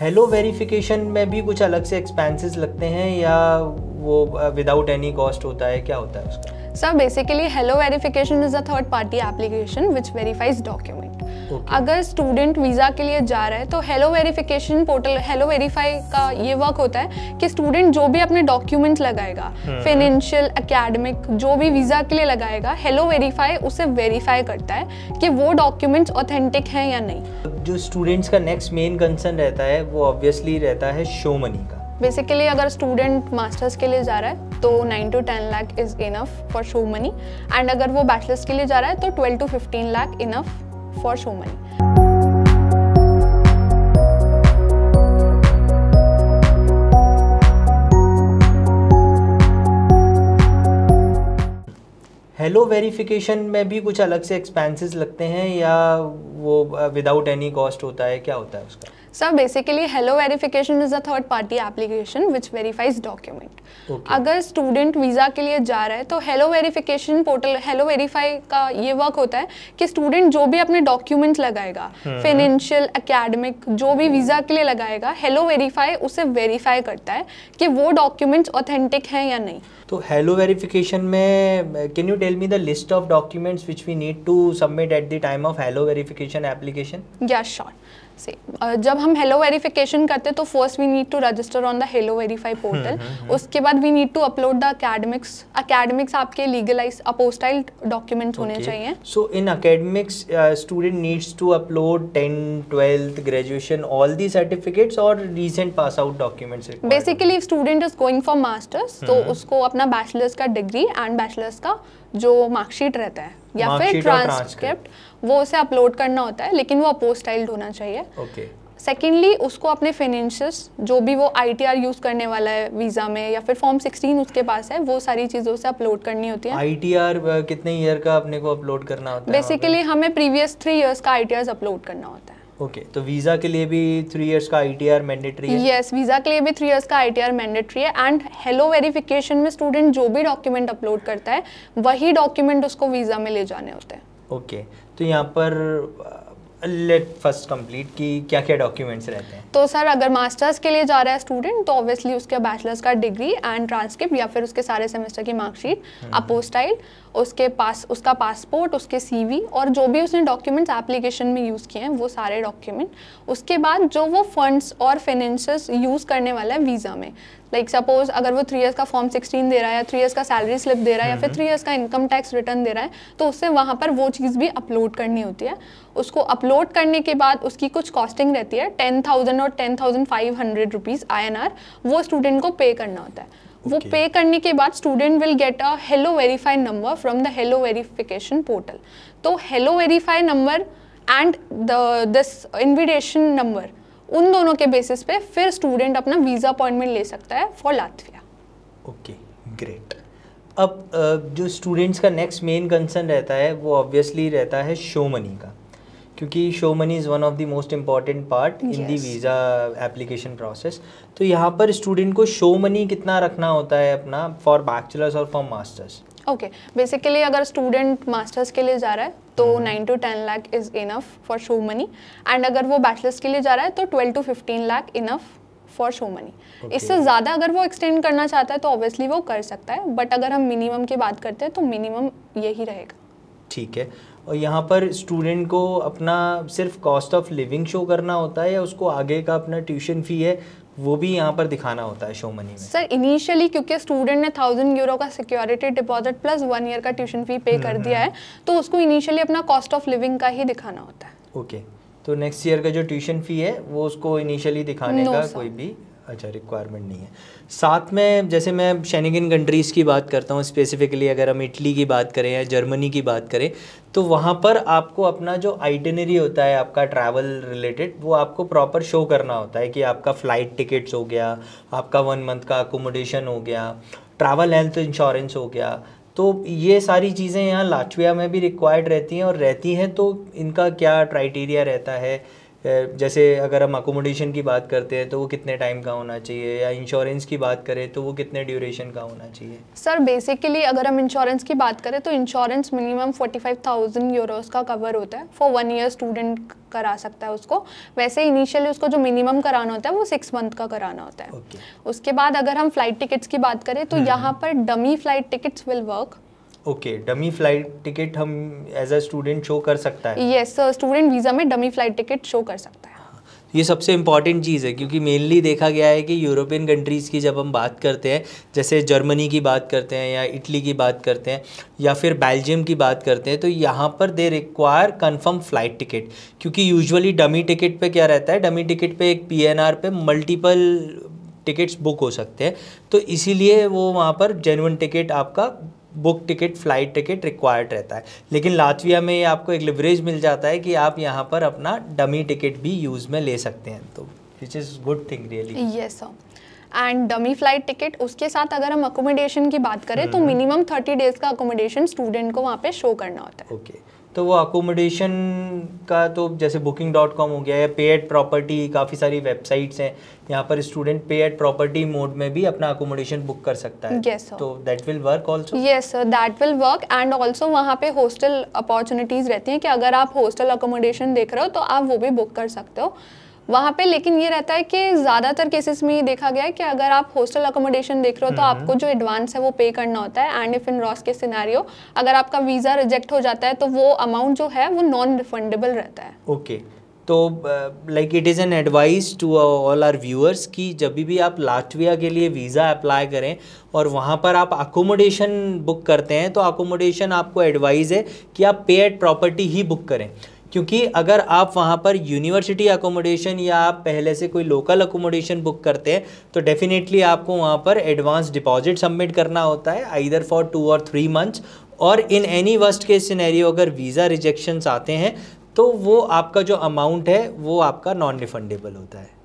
Hello verification में भी कुछ अलग से एक्सपेंसेस लगते हैं या वो विदाउट एनी कॉस्ट होता है? क्या होता है उसका? Sir basically hello verification is a third party application which verifies document Okay. अगर स्टूडेंट वीज़ा के लिए जा रहा है तो hello verification portal hello verify का ये वर्क होता है कि स्टूडेंट जो भी अपने डॉक्यूमेंट्स लगाएगा फाइनेंशियल एकेडमिक जो भी वीज़ा के लिए लगाएगा हेलो वेरीफाई उसे वेरीफाई करता है कि वो डॉक्यूमेंट्स ऑथेंटिक हैं या नहीं। जो स्टूडेंट्स का नेक्स्ट मेन कंसर्न रहता है वो ऑब्वियसली रहता है शो मनी का। बेसिकली अगर स्टूडेंट मास्टर्स के लिए जा रहा है तो nine to ten lakh is enough for show money and अगर वो बैचलर्स के लिए जा रहा है तो 12 to 15 lakh enough for show money hello verification में भी कुछ अलग से एक्सपेंसेस लगते हैं या वो विदाउट एनी कॉस्ट होता है? क्या होता है उसका? Basically, Hello Verification is a third party application which verifies document. Okay. अगर स्टूडेंट वीज़ा के लिए जा रहा है तो hello verification portal hello verify का ये वर्क होता है कि स्टूडेंट जो भी अपने डॉक्यूमेंट्स लगाएगा फाइनेंशियल एकेडमिक जो भी वीज़ा के लिए लगाएगा हेलो वेरीफाई उसे वेरीफाई करता है कि वो डॉक्यूमेंट्स ऑथेंटिक हैं या नहीं तो हेलो वेरिफिकेशन में can you tell me the list of documents which we need to submit at the time of hello verification application या श्योर से जब हम हेलो वेरिफिकेशन करते हैं तो first we need to register on the hello verify portal उसके बाद we need to upload the academics academics आपके लीगलाइज अपोस्टाइल डॉक्यूमेंट्स होने चाहिए। So in uh, student needs to upload 10th, 12th, graduation, all the certificates or recent pass out documents required? Basically student is going for masters तो उसको अपना bachelors का degree and bachelors का जो marksheet रहता है या फिर ट्रांसक्रिप्ट वो उसे अपलोड करना होता है लेकिन वो अपोस्टाइल्ड होना चाहिए। Okay. सेकेंडली उसको अपने फाइनेंशियस जो भी वो आई टी आर यूज़ करने वाला है वीज़ा में या फिर फॉर्म 16 उसके पास है वो सारी चीज़ों से अपलोड करनी होती है। आई टी आर कितने ईयर का अपने को अपलोड करना होता है? बेसिकली हमें प्रीवियस थ्री ईयर्स का आई टी आर अपलोड करना होता है। ओके okay, तो वीज़ा के लिए भी थ्री इयर्स का ITR मैंडेटरी है? यस वीज़ा के लिए भी थ्री इयर्स का आई मैंडेटरी है एंड हेलो वेरिफिकेशन में स्टूडेंट जो भी डॉक्यूमेंट अपलोड करता है वही डॉक्यूमेंट उसको वीज़ा में ले जाने होते हैं। ओके okay, तो यहाँ पर लेट फ़र्स्ट कंप्लीट कि क्या क्या डॉक्यूमेंट्स रहते हैं? तो सर अगर मास्टर्स के लिए जा रहा है स्टूडेंट तो ऑब्वियसली उसके बैचलर्स का डिग्री एंड ट्रांसक्रिप्ट या फिर उसके सारे सेमेस्टर की मार्कशीट अपोस्टाइल उसके पास उसका पासपोर्ट उसके सीवी और जो भी उसने डॉक्यूमेंट्स एप्लीकेशन में यूज़ किए हैं वो सारे डॉक्यूमेंट उसके बाद जो वो फंड्स और फाइनेंसेस यूज़ करने वाला है वीज़ा में। लाइक like सपोज़ अगर वो थ्री इयर्स का फॉर्म सिक्सटीन दे रहा है या थ्री इयर्स का सैलरी स्लिप दे रहा है या फिर थ्री ईयर्स का इनकम टैक्स रिटर्न दे रहा है तो उससे वहाँ पर वो चीज़ भी अपलोड करनी होती है। उसको अपलोड करने के बाद उसकी कुछ कॉस्टिंग रहती है टेन थाउज़ेंड और ten thousand five hundred rupees I N R वो स्टूडेंट को पे करना होता है। वो पे करने के बाद student will get a hello verify number from the hello verification portal तो hello verify number and the this invitation number उन दोनों के बेसिस पे फिर स्टूडेंट अपना वीज़ा अपॉइंटमेंट ले सकता है फॉर लातविया ओके ग्रेट अब जो स्टूडेंट्स का नेक्स्ट मेन कंसर्न रहता है वो ऑब्वियसली रहता है शो मनी का। क्योंकि show money is one of the most important part in the. Visa application process तो यहाँ पर स्टूडेंट को शो मनी कितना रखना होता है अपना फॉर बैचलर्स और फॉर मास्टर्स ओके बेसिकली अगर स्टूडेंट मास्टर्स के लिए जा रहा है तो nine to ten lakh is enough for show money and अगर वो बैचलर्स के लिए जा रहा है तो twelve to fifteen lakh enough for show money इससे ज़्यादा अगर वो एक्सटेंड करना चाहता है तो ऑब्वियसली वो कर सकता है. बट अगर हम मिनिमम की बात करते हैं तो मिनिमम यही रहेगा। ठीक है। और यहाँ पर स्टूडेंट को अपना सिर्फ़ कॉस्ट ऑफ़ लिविंग शो करना होता है या उसको आगे का अपना ट्यूशन फ़ी है वो भी यहाँ पर दिखाना होता है शो मनी में सर इनिशियली क्योंकि स्टूडेंट ने थाउज़ेंड यूरो का security deposit plus one year का ट्यूशन फ़ी पे कर दिया है तो उसको इनिशियली अपना कॉस्ट ऑफ़ लिविंग का ही दिखाना होता है ओके okay. तो नेक्स्ट ईयर का जो ट्यूशन फ़ी है वो उसको इनिशियली दिखाने No, का sir. कोई भी अच्छा रिक्वायरमेंट नहीं है। साथ में जैसे मैं शेनिगन कंट्रीज़ की बात करता हूँ स्पेसिफिकली अगर हम इटली की बात करें या जर्मनी की बात करें तो वहाँ पर आपको अपना जो आइटनरी होता है, आपका ट्रैवल रिलेटेड वो आपको प्रॉपर शो करना होता है कि आपका फ़्लाइट टिकट्स हो गया, आपका वन मंथ का अकोमोडेशन हो गया ट्रैवल हेल्थ इंश्योरेंस हो गया। तो ये सारी चीज़ें यहाँ लाटविया में भी रिक्वायर्ड रहती हैं और रहती हैं तो इनका क्या क्राइटेरिया रहता है जैसे अगर हम अकोमोडेशन की बात करते हैं तो वो कितने टाइम का होना चाहिए? या इंश्योरेंस की बात करें तो वो कितने ड्यूरेशन का होना चाहिए? सर बेसिकली अगर हम इंश्योरेंस की बात करें तो insurance minimum forty five thousand euros का कवर होता है फॉर वन ईयर स्टूडेंट करा सकता है उसको। वैसे इनिशियली उसको जो मिनिमम कराना होता है वो सिक्स मंथ का कराना होता है। Okay. उसके बाद अगर हम फ़्लाइट टिकट्स की बात करें तो हम्म। यहाँ पर dummy flight tickets will work okay dummy flight ticket हम एज अ स्टूडेंट शो कर सकता है? यस स्टूडेंट वीज़ा में डमी फ़्लाइट टिकट शो कर सकता है। ये सबसे इंपॉर्टेंट चीज़ है क्योंकि मेनली देखा गया है कि यूरोपियन कंट्रीज़ की जब हम बात करते हैं जैसे जर्मनी की बात करते हैं या इटली की बात करते हैं या फिर बेल्जियम की बात करते हैं तो यहाँ पर they require confirm flight ticket क्योंकि यूजुअली डमी टिकट पे क्या रहता है? डमी टिकट पे एक पीएनआर पे मल्टीपल टिकट्स बुक हो सकते हैं तो इसीलिए वो वहाँ पर जेनुअन टिकट आपका book ticket flight ticket required रहता है। लेकिन लातविया में ये आपको एक लिवरेज मिल जाता है कि आप यहाँ पर अपना डमी टिकट भी यूज़ में ले सकते हैं। तो which is good thing really yes sir and dummy flight ticket उसके साथ अगर हम अकोमोडेशन की बात करें तो मिनिमम थर्टी डेज़ का अकोमोडेशन स्टूडेंट को वहाँ पे शो करना होता है। Okay okay. तो वो अकोमोडेशन का तो जैसे बुकिंग डॉट कॉम हो गया या पे एड प्रॉपर्टी काफ़ी सारी वेबसाइट्स हैं। यहाँ पर स्टूडेंट पे एड प्रॉपर्टी मोड में भी अपना अकोमोडेशन बुक कर सकता है। Yes, sir. तो that will work also yes sir that will work and also वहाँ पे हॉस्टल अपॉर्चुनिटीज़ रहती हैं कि अगर आप हॉस्टल अकोमोडेशन देख रहे हो तो आप वो भी बुक कर सकते हो। वहाँ पे लेकिन ये रहता है कि ज़्यादातर केसेस में ये देखा गया है कि अगर आप हॉस्टल अकोमोडेशन देख रहे हो तो हम्म। आपको जो एडवांस है वो पे करना होता है and if in worst case scenario अगर आपका वीज़ा रिजेक्ट हो जाता है तो वो अमाउंट जो है वो नॉन रिफंडेबल रहता है ओके okay. तो like it is an advice to all our viewers कि जब भी आप लाटविया के लिए वीज़ा अप्लाई करें और वहाँ पर आप अकोमोडेशन बुक करते हैं तो अकोमोडेशन आपको एडवाइज़ है कि आप पे एड प्रॉपर्टी ही बुक करें क्योंकि अगर आप वहाँ पर यूनिवर्सिटी अकोमोडेशन या आप पहले से कोई लोकल अकोमोडेशन बुक करते हैं तो डेफिनेटली आपको वहाँ पर एडवांस डिपॉजिट सबमिट करना होता है either for two or three months और in any worst case scenario अगर वीज़ा रिजेक्शंस आते हैं तो वो आपका जो अमाउंट है, वो आपका नॉन रिफंडेबल होता है।